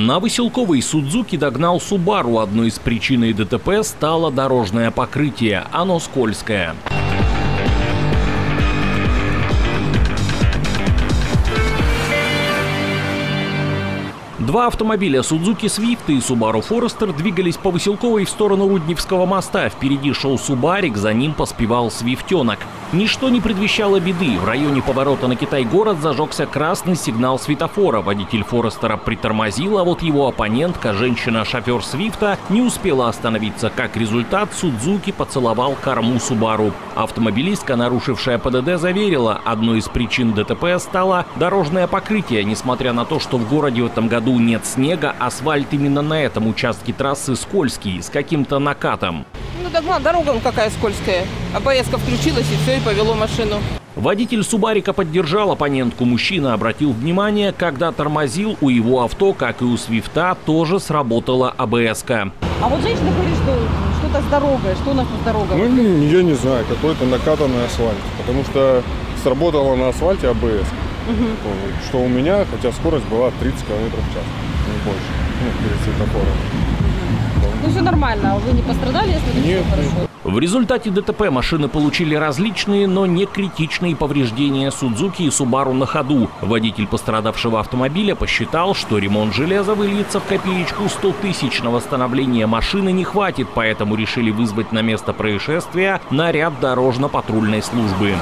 На Выселковой Судзуки догнал Субару. Одной из причин ДТП стало дорожное покрытие. Оно скользкое. Два автомобиля Suzuki Swift и Subaru Forester двигались по Василковой в сторону Рудневского моста. Впереди шел Субарик, за ним поспевал Свифтенок. Ничто не предвещало беды. В районе поворота на Китай-город зажегся красный сигнал светофора. Водитель Форестера притормозил, а вот его оппонентка, женщина-шофер Свифта, не успела остановиться. Как результат, Судзуки поцеловал корму Субару. Автомобилистка, нарушившая ПДД, заверила, одной из причин ДТП стало дорожное покрытие. Несмотря на то, что в городе в этом году нет снега, асфальт именно на этом участке трассы скользкий, с каким-то накатом. Ну так ладно, дорога какая скользкая. АБС-ка включилась и все, и повело машину. Водитель Субарика поддержал оппонентку. Мужчина обратил внимание, когда тормозил, у его авто, как и у Свифта, тоже сработала АБС-ка. А вот женщина говорит, что что-то с дорогой. Что у нас с дорогой? Ну, я не знаю, какой-то накатанный асфальт. Потому что сработало на асфальте АБС. Вот, Что у меня, хотя скорость была 30 км в час, не больше. Ну, перед светофором. Ну все нормально, а вы не пострадали, если Нет, всё хорошо? В результате ДТП машины получили различные, но не критичные повреждения Судзуки и Субару на ходу. Водитель пострадавшего автомобиля посчитал, что ремонт железа выльется в копеечку 100 тысяч. На восстановление машины не хватит, поэтому решили вызвать на место происшествия наряд дорожно-патрульной службы.